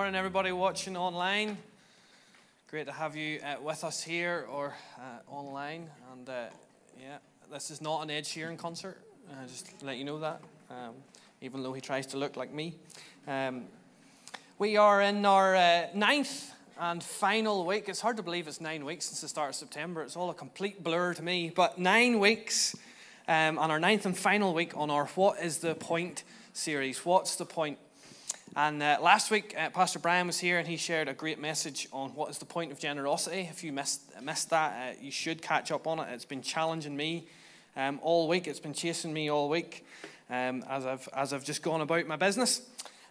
morning, everybody watching online. Great to have you uh, with us here or uh, online. And uh, yeah, this is not an Ed Sheeran concert, just let you know that, um, even though he tries to look like me. Um, we are in our uh, ninth and final week. It's hard to believe it's nine weeks since the start of September. It's all a complete blur to me. But nine weeks um, on our ninth and final week on our What is the Point series. What's the point? And uh, last week, uh, Pastor Brian was here and he shared a great message on what is the point of generosity. If you missed, missed that, uh, you should catch up on it. It's been challenging me um, all week, it's been chasing me all week um, as, I've, as I've just gone about my business.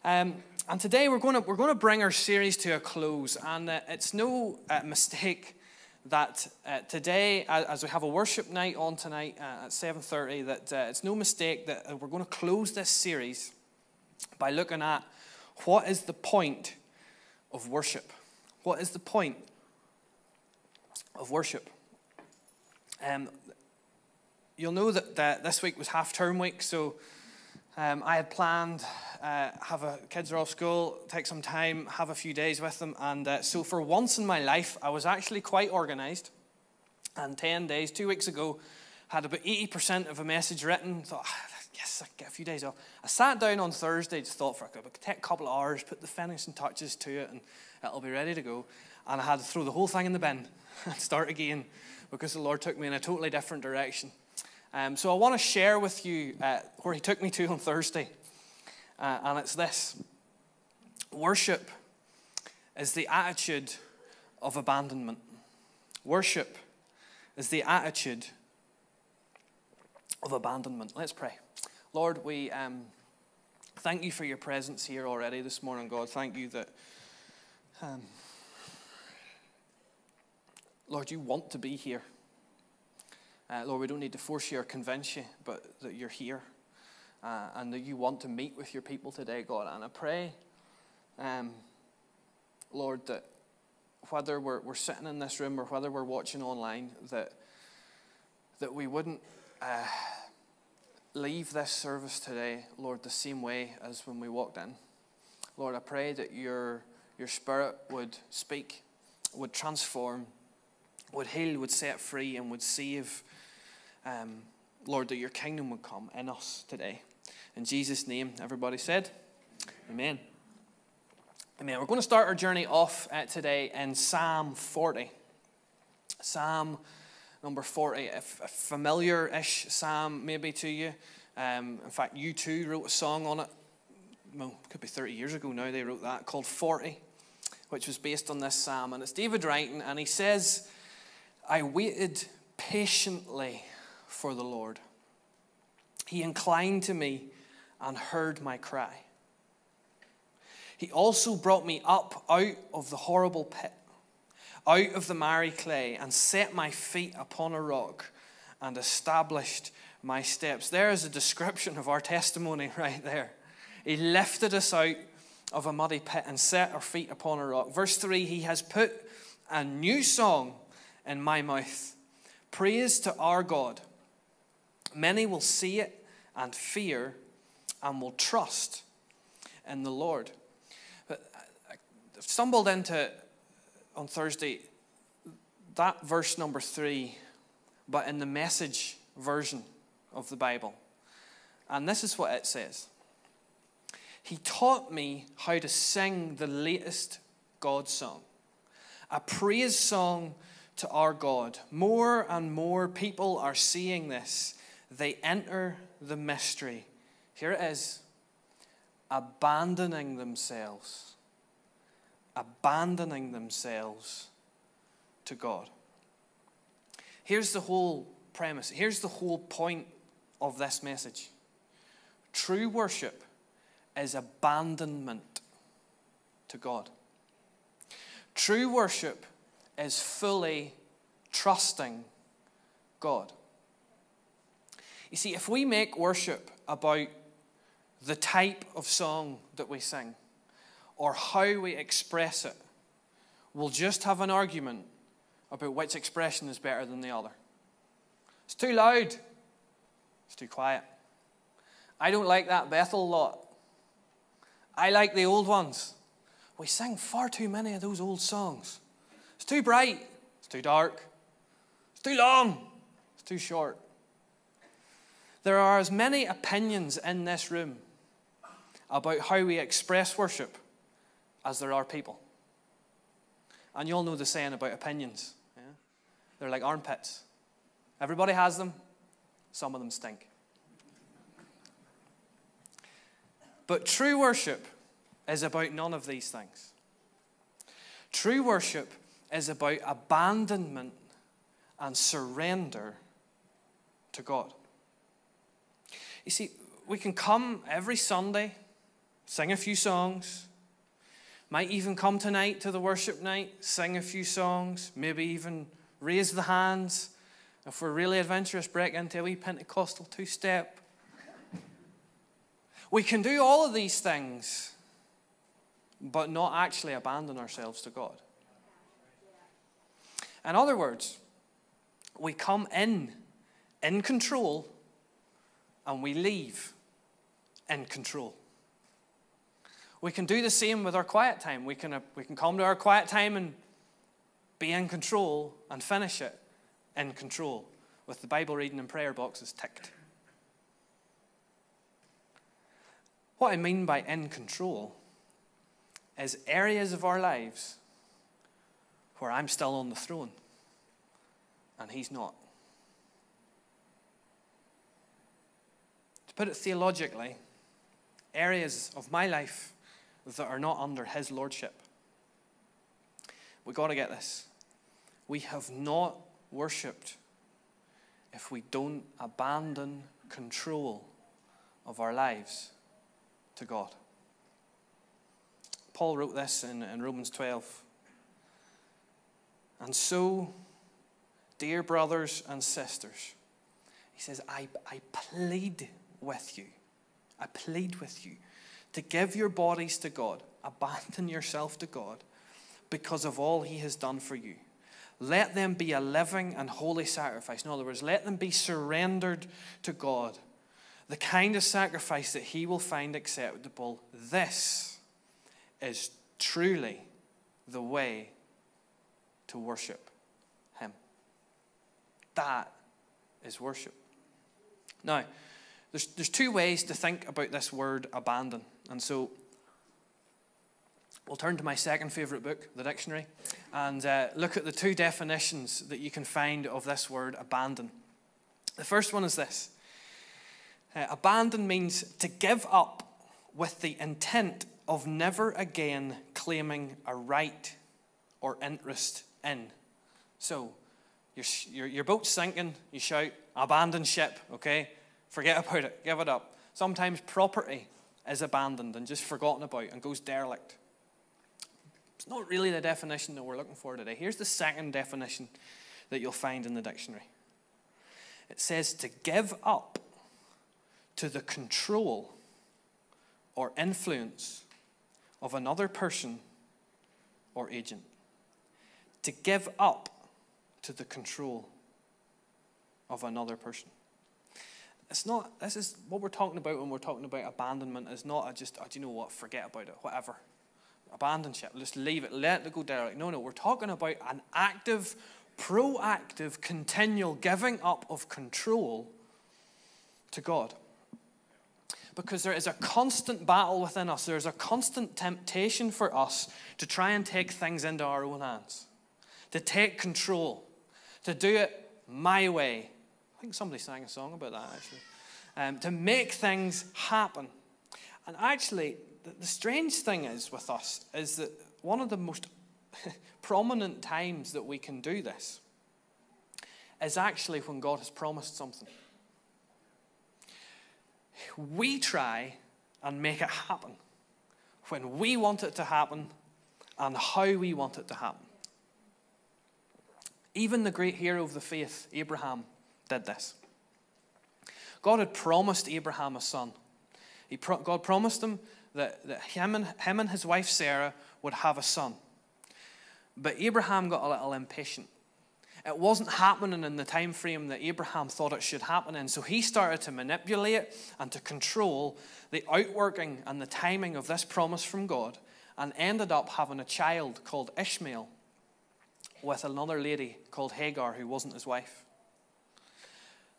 Um, and today we're going to, we're going to bring our series to a close. And uh, it's no uh, mistake that uh, today, as we have a worship night on tonight uh, at 7.30, that uh, it's no mistake that uh, we're going to close this series by looking at what is the point of worship? What is the point of worship? Um, you'll know that, that this week was half term week, so um, I had planned uh, have a kids are off school, take some time, have a few days with them, and uh, so for once in my life, I was actually quite organised. And ten days, two weeks ago, had about eighty percent of a message written. Thought, ah, yes, I get a few days off. I sat down on Thursday, just thought for a couple, take a couple of hours, put the finishing touches to it, and it'll be ready to go. And I had to throw the whole thing in the bin and start again because the Lord took me in a totally different direction. Um, so I want to share with you uh, where He took me to on Thursday. Uh, and it's this worship is the attitude of abandonment. Worship is the attitude of abandonment. Let's pray. Lord, we um, thank you for your presence here already this morning, God. Thank you that, um, Lord, you want to be here. Uh, Lord, we don't need to force you or convince you, but that you're here uh, and that you want to meet with your people today, God. And I pray, um, Lord, that whether we're, we're sitting in this room or whether we're watching online, that, that we wouldn't uh, leave this service today, Lord, the same way as when we walked in. Lord, I pray that your, your spirit would speak, would transform, would heal, would set free, and would save. Um, Lord, that your kingdom would come in us today. In Jesus' name, everybody said, Amen. Amen. We're going to start our journey off uh, today in Psalm 40. Psalm number 40, a, familiar ish psalm maybe to you. Um, in fact, U2 wrote a song on it. Well, it could be 30 years ago now, they wrote that called 40, which was based on this psalm. And it's David writing, and he says, I waited patiently for the Lord. He inclined to me and heard my cry. He also brought me up out of the horrible pit, out of the miry clay, and set my feet upon a rock and established my steps. There is a description of our testimony right there. He lifted us out of a muddy pit and set our feet upon a rock. Verse 3 He has put a new song in my mouth. Praise to our God. Many will see it and fear and will trust in the Lord. But uh, I stumbled into on Thursday that verse number three, but in the message version of the Bible. And this is what it says He taught me how to sing the latest God song, a praise song to our God. More and more people are seeing this. They enter the mystery here it is abandoning themselves, abandoning themselves to God. Here's the whole premise, here's the whole point of this message true worship is abandonment to God. True worship is fully trusting God. You see, if we make worship about the type of song that we sing or how we express it, we'll just have an argument about which expression is better than the other. It's too loud. It's too quiet. I don't like that Bethel lot. I like the old ones we sing far too many of those old songs. It's too bright, it's too dark, it's too long, it's too short. There are as many opinions in this room about how we express worship as there are people. And you all know the saying about opinions. Yeah? They're like armpits. Everybody has them, some of them stink. But true worship is about none of these things. True worship is about abandonment and surrender to God. You see, we can come every Sunday, sing a few songs, might even come tonight to the worship night, sing a few songs, maybe even raise the hands. If we're really adventurous, break into a wee Pentecostal two step. We can do all of these things, but not actually abandon ourselves to God. In other words, we come in in control and we leave in control. We can do the same with our quiet time. We can, uh, we can come to our quiet time and be in control and finish it in control with the Bible reading and prayer boxes ticked. What I mean by in control is areas of our lives where I'm still on the throne and he's not. To put it theologically, areas of my life that are not under his lordship. We've got to get this. We have not worshipped if we don't abandon control of our lives to God. Paul wrote this in, in Romans 12. And so, dear brothers and sisters, he says, I, I plead with you. I plead with you to give your bodies to God, abandon yourself to God because of all He has done for you. Let them be a living and holy sacrifice. In other words, let them be surrendered to God, the kind of sacrifice that He will find acceptable. This is truly the way to worship Him. That is worship. Now, there's, there's two ways to think about this word abandon. And so we'll turn to my second favorite book, the dictionary, and uh, look at the two definitions that you can find of this word abandon. The first one is this uh, abandon means to give up with the intent of never again claiming a right or interest in. So, your, your, your boat's sinking, you shout, abandon ship, okay? Forget about it, give it up. Sometimes property is abandoned and just forgotten about and goes derelict. It's not really the definition that we're looking for today. Here's the second definition that you'll find in the dictionary it says to give up to the control or influence of another person or agent. To give up to the control of another person it's not, this is what we're talking about when we're talking about abandonment is not a just, oh, do you know what, forget about it, whatever. Abandon ship, just leave it, let it go derelict. No, no, we're talking about an active, proactive, continual giving up of control to God. Because there is a constant battle within us, there is a constant temptation for us to try and take things into our own hands, to take control, to do it my way, I think somebody sang a song about that actually. Um, to make things happen. And actually, the, the strange thing is with us is that one of the most prominent times that we can do this is actually when God has promised something. We try and make it happen when we want it to happen and how we want it to happen. Even the great hero of the faith, Abraham, did this. God had promised Abraham a son. Pro- God promised him that, that him, and, him and his wife Sarah would have a son. But Abraham got a little impatient. It wasn't happening in the time frame that Abraham thought it should happen in. So he started to manipulate and to control the outworking and the timing of this promise from God. and ended up having a child called Ishmael with another lady called Hagar who wasn't his wife.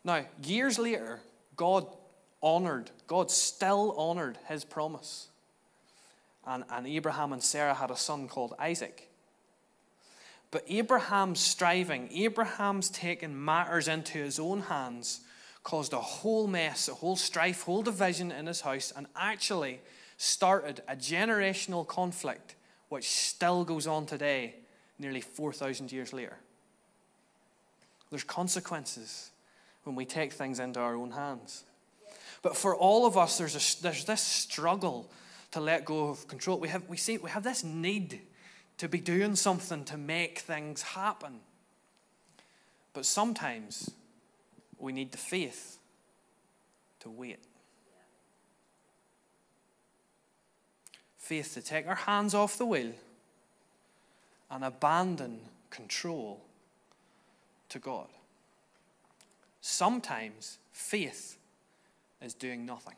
Now, years later, God honored, God still honored his promise. And, and Abraham and Sarah had a son called Isaac. But Abraham's striving, Abraham's taking matters into his own hands, caused a whole mess, a whole strife, whole division in his house, and actually started a generational conflict which still goes on today, nearly 4,000 years later. There's consequences when we take things into our own hands. But for all of us, there's, a, there's this struggle to let go of control. We have, we, see, we have this need to be doing something to make things happen. But sometimes we need the faith to wait. Faith to take our hands off the wheel and abandon control to God. Sometimes faith is doing nothing.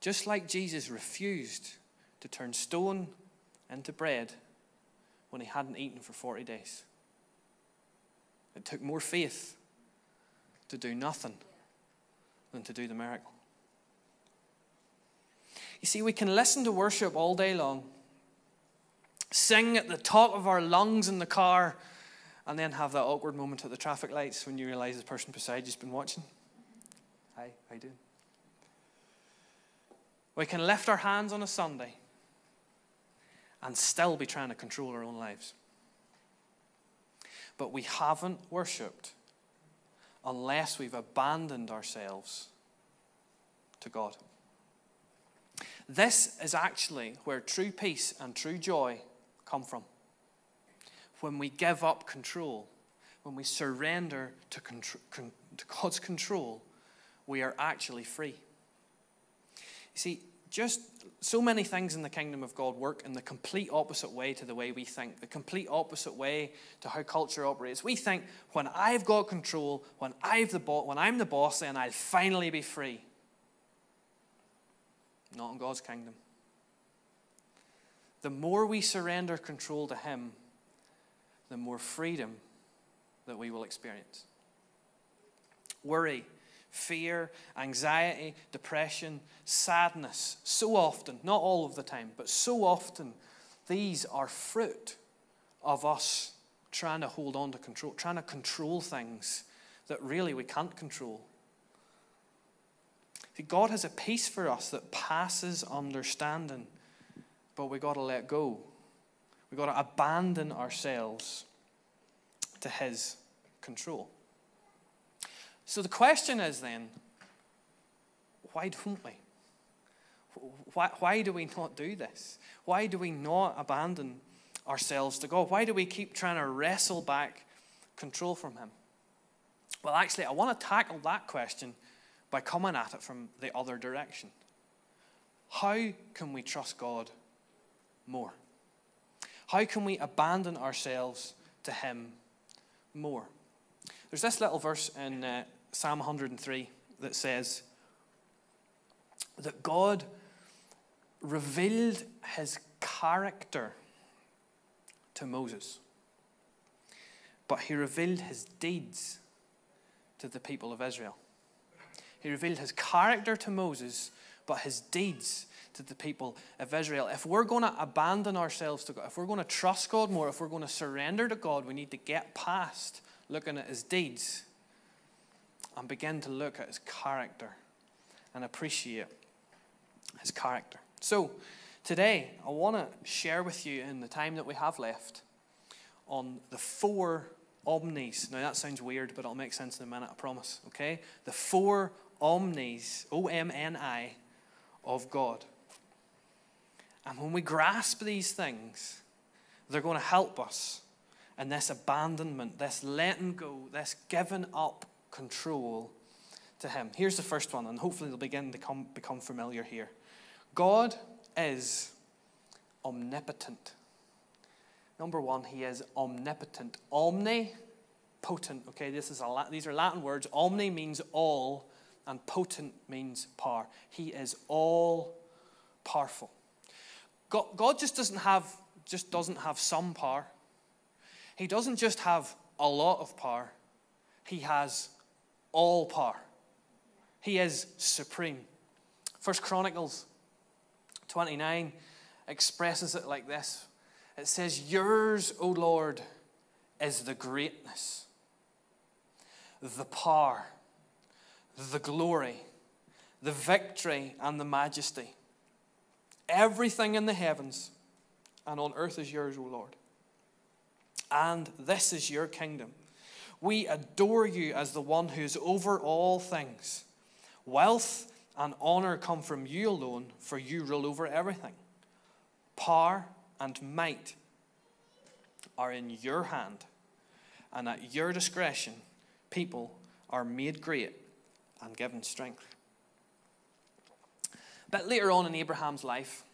Just like Jesus refused to turn stone into bread when he hadn't eaten for 40 days. It took more faith to do nothing than to do the miracle. You see, we can listen to worship all day long, sing at the top of our lungs in the car, and then have that awkward moment at the traffic lights when you realize the person beside you's been watching. Hi, how you doing? We can lift our hands on a Sunday and still be trying to control our own lives. But we haven't worshipped unless we've abandoned ourselves to God. This is actually where true peace and true joy come from. When we give up control, when we surrender to, contr- con- to God's control, we are actually free. You see, just so many things in the kingdom of God work in the complete opposite way to the way we think, the complete opposite way to how culture operates. We think when I've got control, when I've the bo- when I'm the boss, then I'll finally be free. Not in God's kingdom. The more we surrender control to Him, the more freedom that we will experience. Worry fear, anxiety, depression, sadness. So often, not all of the time, but so often, these are fruit of us trying to hold on to control, trying to control things that really we can't control. See, God has a peace for us that passes understanding, but we've got to let go. We've got to abandon ourselves to His control. So the question is then, why don't we? Why, why do we not do this? Why do we not abandon ourselves to God? Why do we keep trying to wrestle back control from Him? Well, actually, I want to tackle that question by coming at it from the other direction. How can we trust God more? How can we abandon ourselves to Him more? There's this little verse in uh, Psalm 103 that says that God revealed his character to Moses, but he revealed his deeds to the people of Israel. He revealed his character to Moses, but his deeds to the people of Israel. If we're going to abandon ourselves to God, if we're going to trust God more, if we're going to surrender to God, we need to get past looking at his deeds and begin to look at his character and appreciate his character. So, today, I want to share with you in the time that we have left on the four omnis. Now, that sounds weird, but it'll make sense in a minute, I promise. Okay? The four omnis, O M N I, of God. And when we grasp these things, they're going to help us in this abandonment, this letting go, this giving up control to Him. Here's the first one, and hopefully they'll begin to come, become familiar here. God is omnipotent. Number one, He is omnipotent. Omni, potent. Okay, this is a, these are Latin words. Omni means all, and potent means power. He is all powerful. God, God just doesn't have just doesn't have some power. He doesn't just have a lot of power. He has all power. He is supreme. First Chronicles 29 expresses it like this. It says, Yours, O Lord, is the greatness, the power, the glory, the victory, and the majesty. Everything in the heavens and on earth is yours, O Lord. And this is your kingdom. We adore you as the one who is over all things. Wealth and honor come from you alone, for you rule over everything. Power and might are in your hand, and at your discretion, people are made great and given strength. But later on in Abraham's life,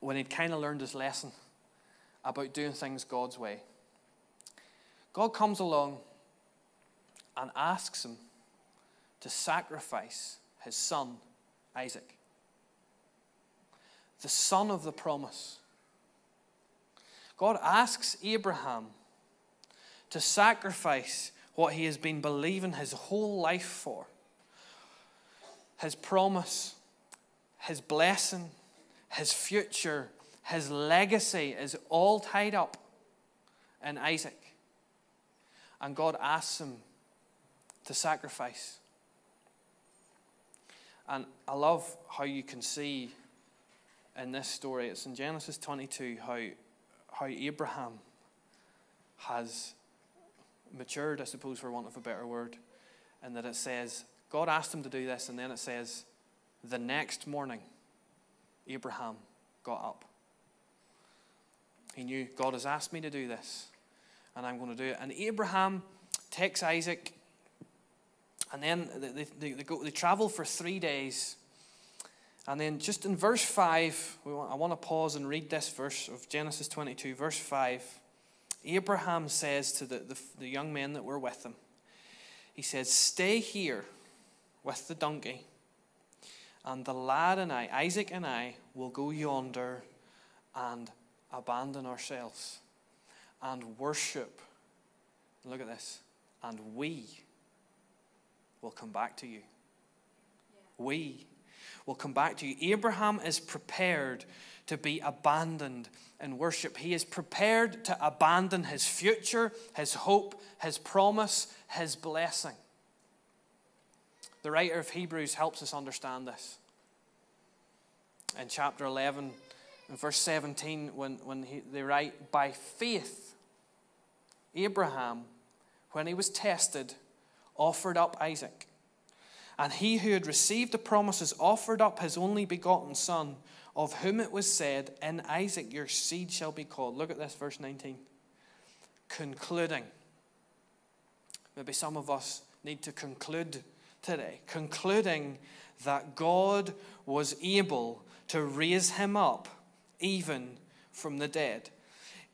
when he'd kind of learned his lesson about doing things God's way, God comes along and asks him to sacrifice his son, Isaac, the son of the promise. God asks Abraham to sacrifice what he has been believing his whole life for his promise, his blessing, his future, his legacy is all tied up in Isaac. And God asks him to sacrifice. And I love how you can see in this story, it's in Genesis 22, how, how Abraham has matured, I suppose, for want of a better word, and that it says, God asked him to do this, and then it says, the next morning, Abraham got up. He knew, God has asked me to do this, and I'm going to do it. And Abraham takes Isaac, and then they, they, they, go, they travel for three days. And then, just in verse 5, want, I want to pause and read this verse of Genesis 22, verse 5. Abraham says to the, the, the young men that were with him, He says, Stay here with the donkey, and the lad and I, Isaac and I, will go yonder and abandon ourselves and worship. Look at this. And we will come back to you. Yeah. We will come back to you. Abraham is prepared to be abandoned in worship. He is prepared to abandon his future, his hope, his promise, his blessing. The writer of Hebrews helps us understand this. In chapter 11, in verse 17, when, when he, they write, By faith, Abraham, when he was tested, offered up Isaac. And he who had received the promises offered up his only begotten son, of whom it was said, In Isaac your seed shall be called. Look at this, verse 19. Concluding. Maybe some of us need to conclude today, concluding that God was able to raise him up even from the dead.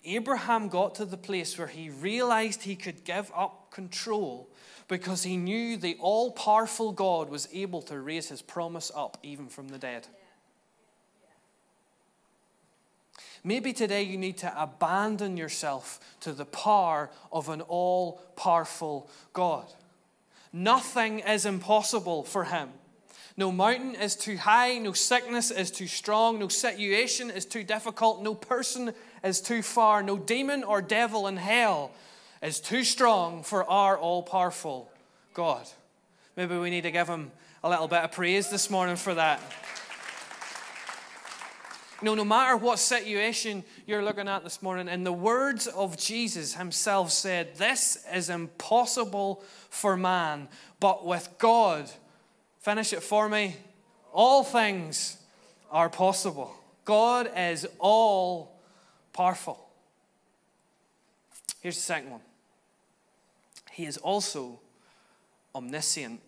Abraham got to the place where he realized he could give up control because he knew the all powerful God was able to raise his promise up even from the dead. Maybe today you need to abandon yourself to the power of an all powerful God. Nothing is impossible for him. No mountain is too high, no sickness is too strong, no situation is too difficult, no person is too far, no demon or devil in hell is too strong for our all powerful God. Maybe we need to give him a little bit of praise this morning for that. Know, no matter what situation you're looking at this morning, in the words of Jesus himself said, This is impossible for man, but with God, finish it for me, all things are possible. God is all powerful. Here's the second one He is also omniscient.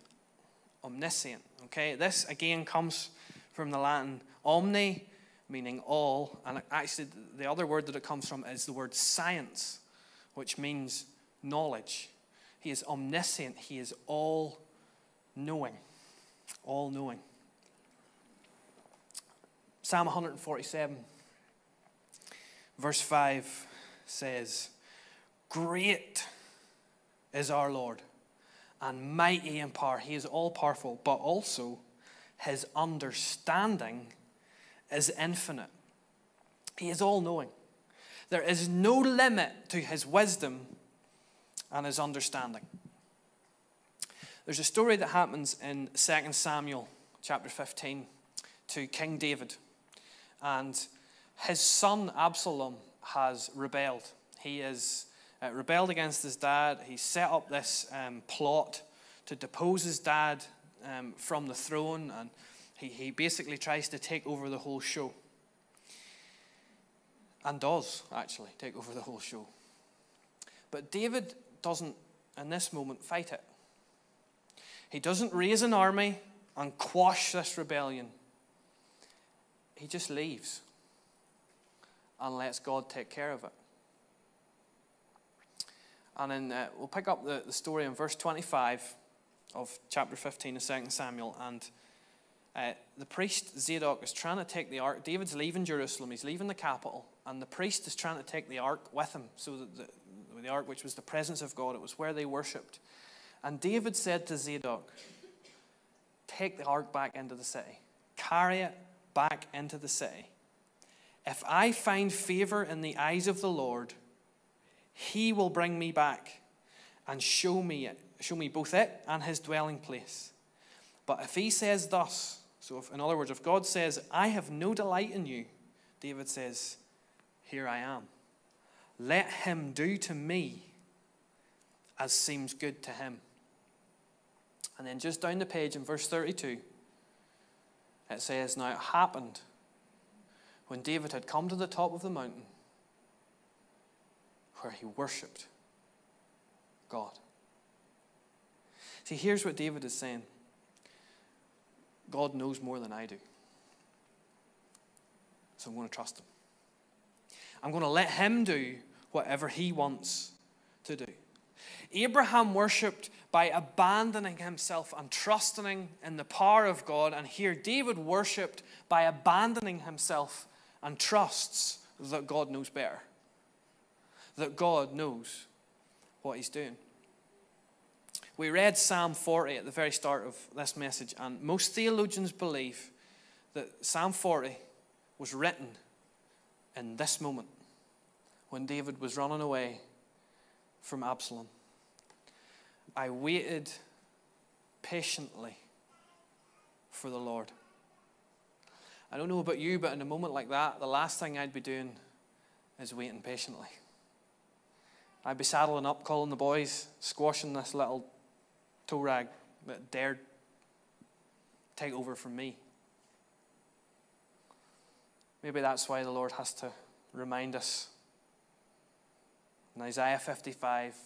Omniscient. Okay, this again comes from the Latin omni, meaning all, and actually the other word that it comes from is the word science, which means knowledge. He is omniscient, He is all knowing. All knowing. Psalm 147, verse 5 says, Great is our Lord and mighty in power. He is all powerful, but also his understanding is infinite. He is all knowing. There is no limit to his wisdom and his understanding. There's a story that happens in 2 Samuel chapter 15 to King David. And his son Absalom has rebelled. He has uh, rebelled against his dad. He set up this um, plot to depose his dad um, from the throne, and he, he basically tries to take over the whole show. And does, actually, take over the whole show. But David doesn't, in this moment, fight it. He doesn't raise an army and quash this rebellion. He just leaves and lets God take care of it. And then uh, we'll pick up the, the story in verse 25 of chapter 15 of 2 Samuel. And uh, the priest Zadok is trying to take the ark. David's leaving Jerusalem, he's leaving the capital. And the priest is trying to take the ark with him. So the, the, the ark, which was the presence of God, it was where they worshipped. And David said to Zadok, Take the ark back into the city, carry it back into the city. If I find favor in the eyes of the Lord, he will bring me back and show me it, show me both it and his dwelling place. But if he says thus, so if, in other words, if God says, I have no delight in you, David says, Here I am. Let him do to me as seems good to him. And then just down the page in verse 32, it says, Now it happened when David had come to the top of the mountain where he worshipped God. See, here's what David is saying God knows more than I do. So I'm going to trust him. I'm going to let him do whatever he wants to do. Abraham worshipped by abandoning himself and trusting in the power of God. And here, David worshipped by abandoning himself and trusts that God knows better that God knows what He's doing. We read Psalm 40 at the very start of this message, and most theologians believe that Psalm 40 was written in this moment when David was running away from Absalom. I waited patiently for the Lord. I don't know about you, but in a moment like that, the last thing I'd be doing is waiting patiently. I'd be saddling up, calling the boys, squashing this little toe rag that uh, dared take over from me. Maybe that's why the Lord has to remind us in Isaiah 55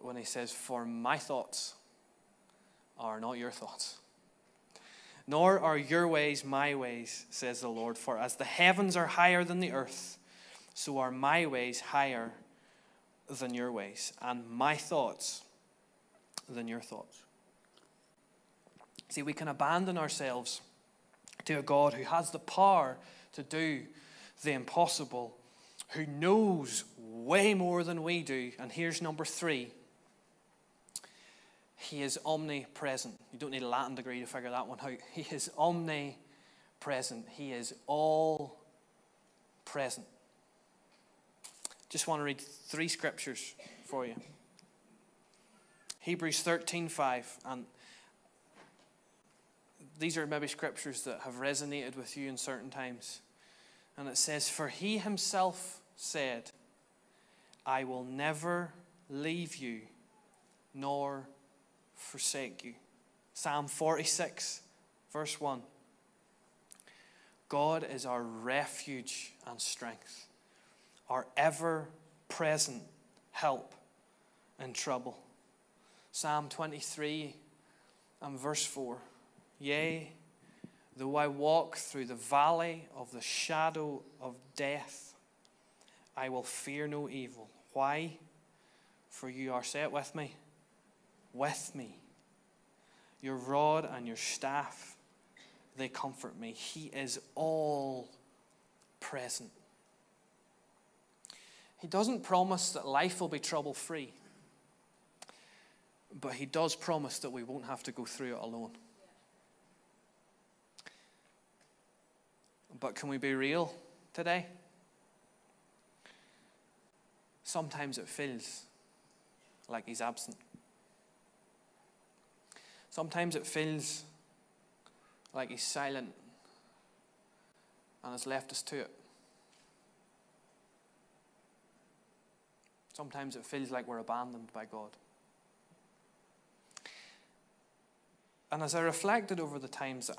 when he says, For my thoughts are not your thoughts, nor are your ways my ways, says the Lord. For as the heavens are higher than the earth, so are my ways higher than your ways, and my thoughts than your thoughts. See, we can abandon ourselves to a God who has the power to do the impossible, who knows way more than we do. And here's number three He is omnipresent. You don't need a Latin degree to figure that one out. He is omnipresent, He is all present. Just want to read three scriptures for you. Hebrews 13:5 and um, these are maybe scriptures that have resonated with you in certain times. And it says, For he himself said, I will never leave you nor forsake you. Psalm 46, verse 1. God is our refuge and strength our ever present help in trouble. Psalm 23 and verse 4 Yea, though I walk through the valley of the shadow of death, I will fear no evil. Why? For you are, set with me, with me. Your rod and your staff, they comfort me. He is all present. He doesn't promise that life will be trouble free, but He does promise that we won't have to go through it alone. But can we be real today? Sometimes it feels like He's absent. Sometimes it feels like He's silent and has left us to it. Sometimes it feels like we're abandoned by God. And as I reflected over the times that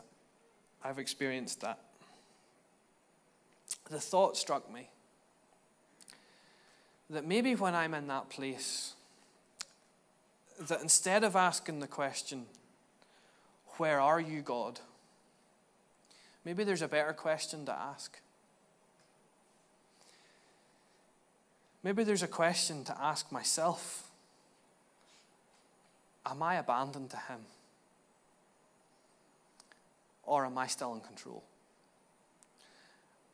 I've experienced that, the thought struck me that maybe when I'm in that place, that instead of asking the question, Where are you, God? maybe there's a better question to ask. Maybe there's a question to ask myself Am I abandoned to Him? Or am I still in control?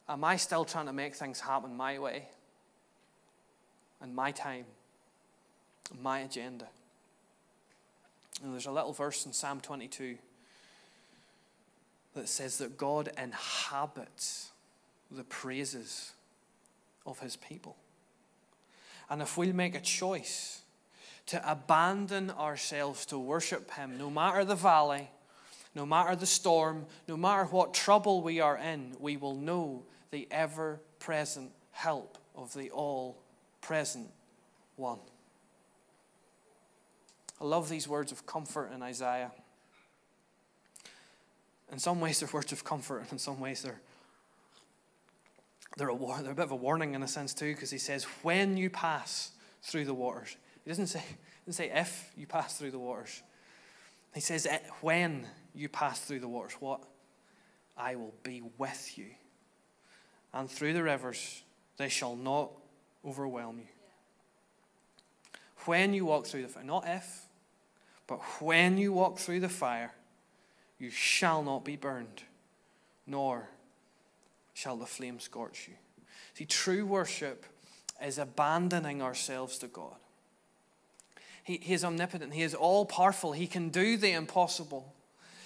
Am I still trying to make things happen my way and my time, and my agenda? And there's a little verse in Psalm 22 that says that God inhabits the praises of his people. And if we'll make a choice to abandon ourselves to worship Him, no matter the valley, no matter the storm, no matter what trouble we are in, we will know the ever present help of the all present one. I love these words of comfort in Isaiah. In some ways, they're words of comfort, and in some ways, they're they're a, they're a bit of a warning in a sense too, because he says, when you pass through the waters. He doesn't say, he doesn't say if you pass through the waters. He says, eh, when you pass through the waters, what? I will be with you. And through the rivers, they shall not overwhelm you. When you walk through the fire, not if, but when you walk through the fire, you shall not be burned, nor shall the flame scorch you. See, true worship is abandoning ourselves to God. He, he is omnipotent, He is all powerful, He can do the impossible.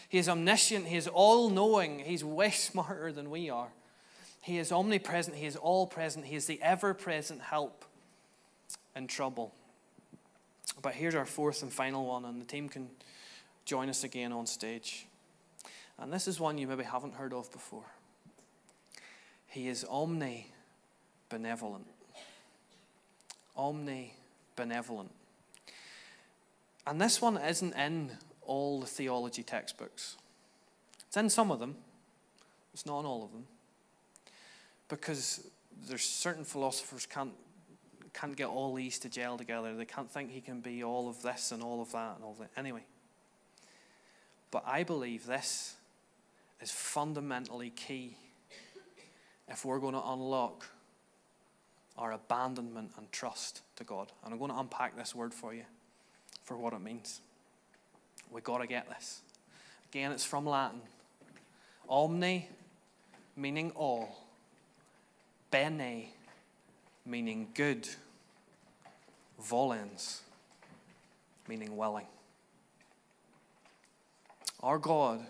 He is omniscient, He is all knowing, He's way smarter than we are. He is omnipresent, He is all present, He is the ever present help in trouble. But here's our fourth and final one, and the team can join us again on stage. And this is one you maybe haven't heard of before. He is omni benevolent. Omni benevolent. And this one isn't in all the theology textbooks. It's in some of them, it's not in all of them. Because there's certain philosophers can't can't get all these to gel together. They can't think he can be all of this and all of that and all that. Anyway. But I believe this is fundamentally key if we're going to unlock our abandonment and trust to God. And I'm going to unpack this word for you for what it means. We've got to get this. Again, it's from Latin. Omni, meaning all. Bene, meaning good. Volens, meaning willing. Our God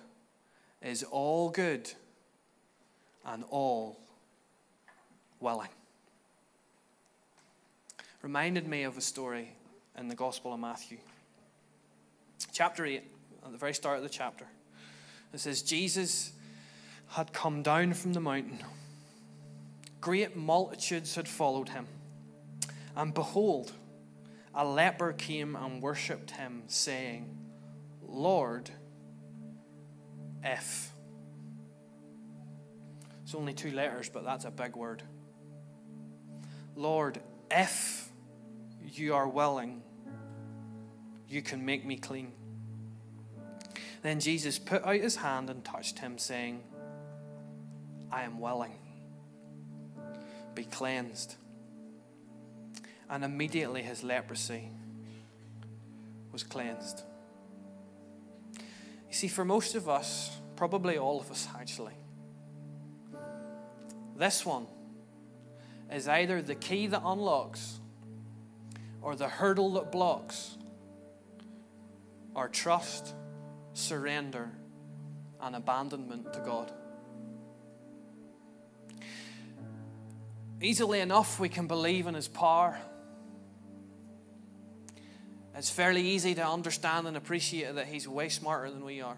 is all good and all willing. Reminded me of a story in the Gospel of Matthew. Chapter 8, at the very start of the chapter, it says, Jesus had come down from the mountain. Great multitudes had followed him. And behold, a leper came and worshipped him, saying, Lord, if. It's only two letters, but that's a big word. Lord, if you are willing, you can make me clean. Then Jesus put out his hand and touched him, saying, I am willing. Be cleansed. And immediately his leprosy was cleansed. You see, for most of us, probably all of us actually. This one is either the key that unlocks or the hurdle that blocks our trust, surrender, and abandonment to God. Easily enough, we can believe in His power. It's fairly easy to understand and appreciate that He's way smarter than we are.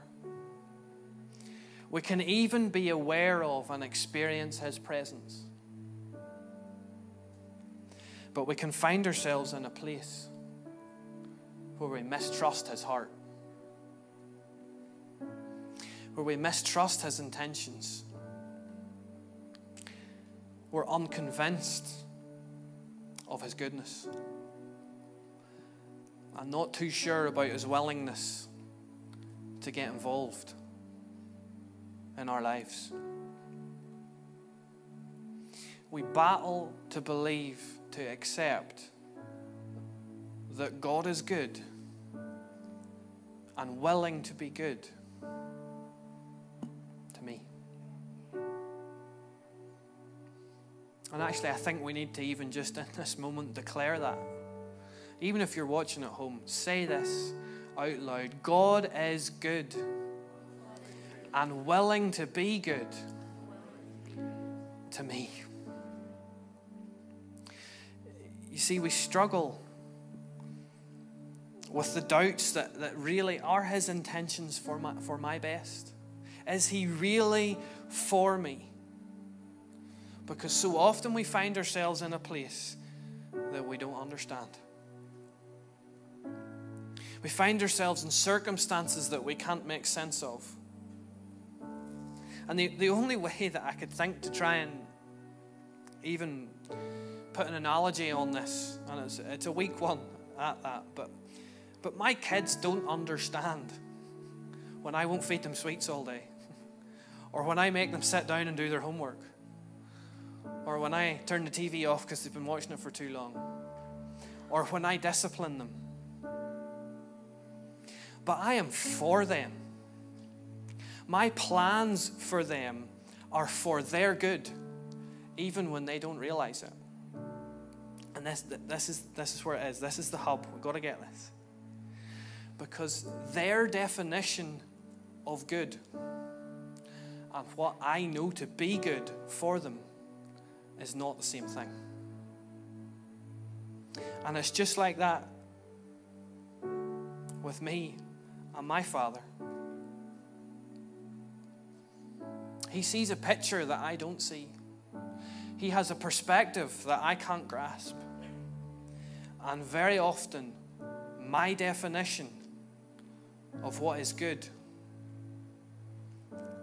We can even be aware of and experience His presence. But we can find ourselves in a place where we mistrust His heart, where we mistrust His intentions. We're unconvinced of His goodness. I'm not too sure about His willingness to get involved in our lives. We battle to believe, to accept that God is good and willing to be good to me. And actually, I think we need to even just in this moment declare that. Even if you're watching at home, say this out loud God is good and willing to be good to me. You see, we struggle with the doubts that, that really are His intentions for my, for my best. Is He really for me? Because so often we find ourselves in a place that we don't understand. We find ourselves in circumstances that we can't make sense of. And the, the only way that I could think to try and even put an analogy on this, and it's, it's a weak one at that, but, but my kids don't understand when I won't feed them sweets all day, or when I make them sit down and do their homework, or when I turn the TV off because they've been watching it for too long, or when I discipline them. But I am for them. My plans for them are for their good, even when they don't realize it. And this, this, is, this is where it is. This is the hub. We've got to get this. Because their definition of good and what I know to be good for them is not the same thing. And it's just like that with me and my Father. He sees a picture that I don't see. He has a perspective that I can't grasp. And very often, my definition of what is good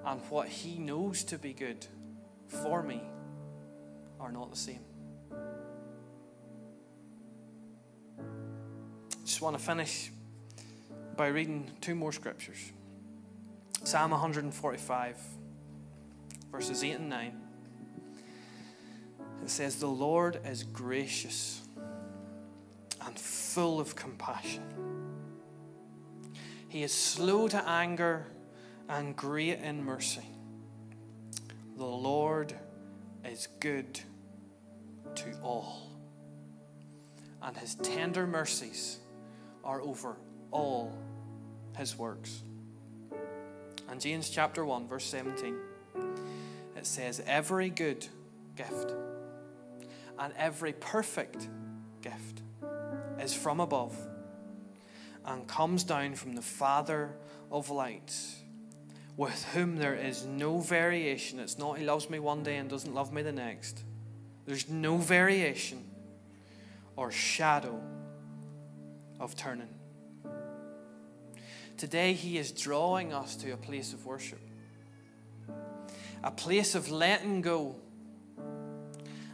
and what He knows to be good for me are not the same. Just want to finish by reading two more scriptures Psalm 145, verses 8 and 9. It says, The Lord is gracious and full of compassion. He is slow to anger and great in mercy. The Lord is good to all, and his tender mercies are over all his works. And James chapter 1, verse 17, it says, Every good gift and every perfect gift is from above and comes down from the Father of lights, with whom there is no variation. It's not he loves me one day and doesn't love me the next. There's no variation or shadow of turning. Today, He is drawing us to a place of worship, a place of letting go,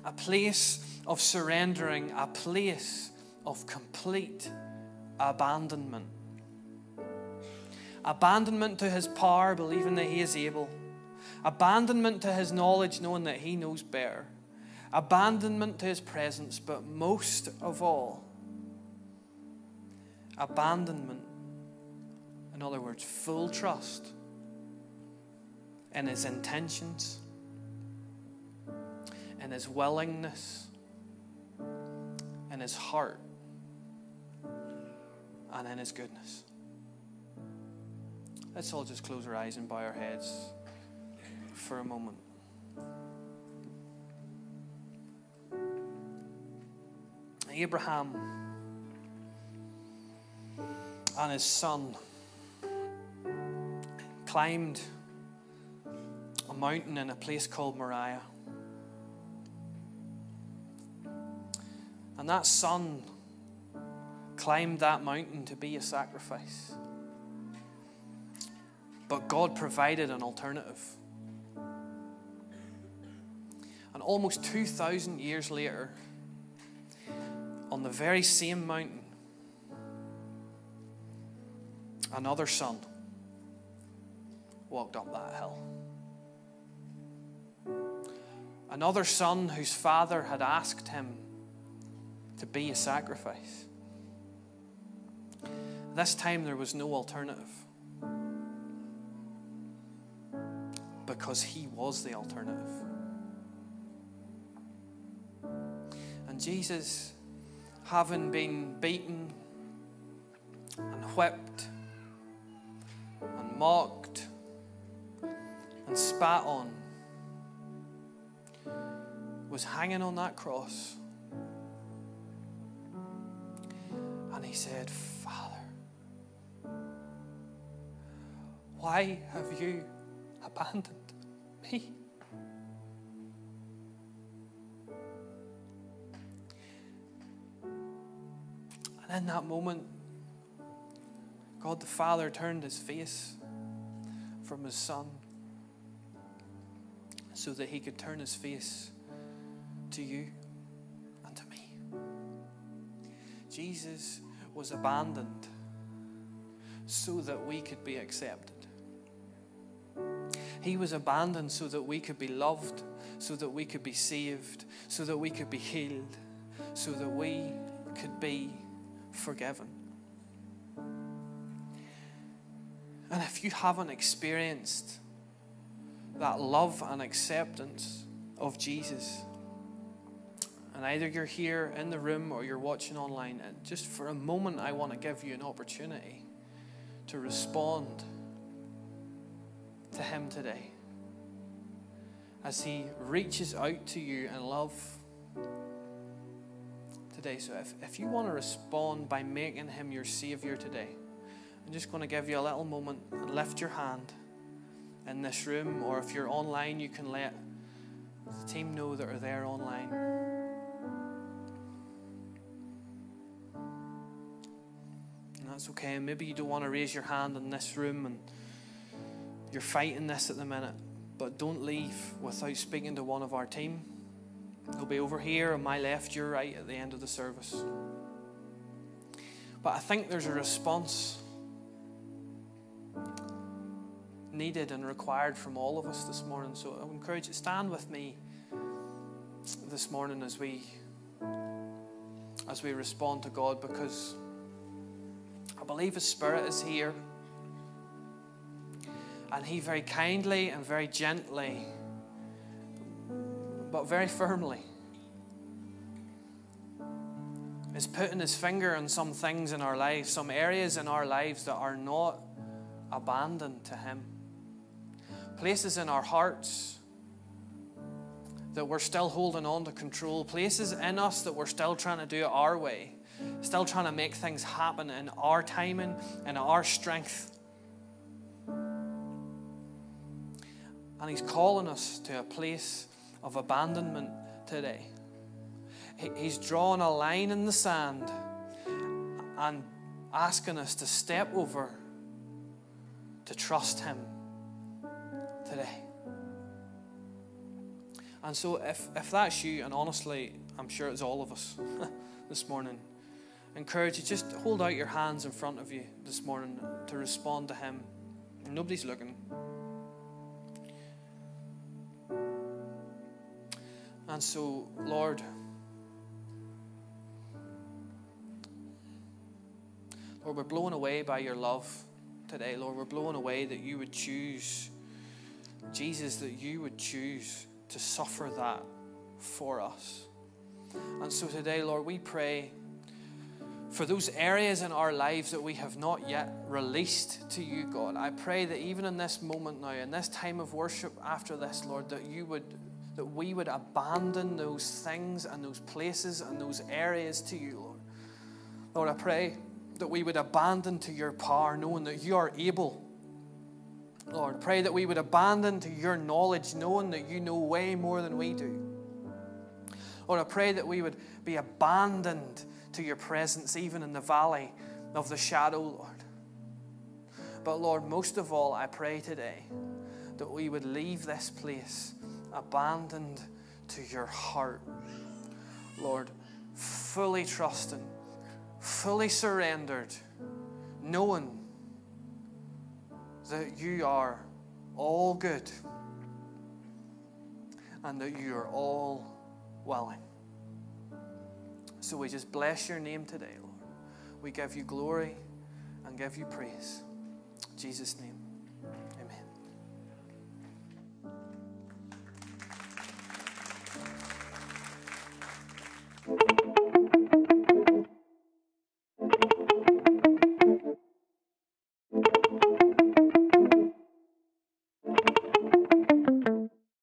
a place of surrendering, a place of complete abandonment. Abandonment to His power, believing that He is able. Abandonment to His knowledge, knowing that He knows better. Abandonment to His presence, but most of all, abandonment in other words, full trust in his intentions, in his willingness, in his heart, and in his goodness. Let's all just close our eyes and bow our heads for a moment. Abraham and his son climbed a mountain in a place called Moriah. And that son climbed that mountain to be a sacrifice. But God provided an alternative. And almost 2,000 years later, on the very same mountain, another son walked up that hill. Another son whose father had asked him to be a sacrifice. This time there was no alternative because he was the alternative. And Jesus having been beaten and whipped and mocked and spat on, was hanging on that cross. And he said, why have you abandoned me? And in that moment, God the Father turned his face from his Son so that he could turn his face to you and to me. Jesus was abandoned so that we could be accepted. He was abandoned so that we could be loved, so that we could be saved, so that we could be healed, so that we could be forgiven. And if you haven't experienced that love and acceptance of Jesus, and either you're here in the room or you're watching online, and just for a moment, I want to give you an opportunity to respond to Him today as He reaches out to you in love today. So if, if you want to respond by making him your Savior today, I'm just going to give you a little moment and lift your hand in this room, or if you're online, you can let the team know that are there online. And that's okay. Maybe you don't want to raise your hand in this room and you're fighting this at the minute, but don't leave without speaking to one of our team. He'll be over here on my left, your right at the end of the service. But I think there's a response needed and required from all of us this morning. So I encourage you to stand with me this morning as we as we respond to God because I believe His Spirit is here. And He very kindly and very gently but very firmly. Is putting his finger on some things in our lives, some areas in our lives that are not abandoned to him. Places in our hearts that we're still holding on to control, places in us that we're still trying to do it our way, still trying to make things happen in our timing and our strength. And He's calling us to a place of abandonment today. He's drawn a line in the sand and asking us to step over to trust Him today. And so, if, if that's you, and honestly, I'm sure it's all of us this morning, encourage you just hold out your hands in front of you this morning to respond to Him. Nobody's looking. And so, Lord, Lord, we're blown away by your love today. Lord, we're blown away that you would choose Jesus, that you would choose to suffer that for us. And so today, Lord, we pray for those areas in our lives that we have not yet released to you, God. I pray that even in this moment now, in this time of worship after this, Lord, that you would that we would abandon those things and those places and those areas to you, Lord. Lord, I pray that we would abandon to your power, knowing that you are able. Lord, pray that we would abandon to your knowledge, knowing that you know way more than we do. Lord, I pray that we would be abandoned to your presence, even in the valley of the shadow, Lord. But Lord, most of all, I pray today that we would leave this place abandoned to your heart. Lord, fully trusting, fully surrendered, knowing that you are all good and that you are all willing. So we just bless your name today, Lord. We give you glory and give you praise. In Jesus' name.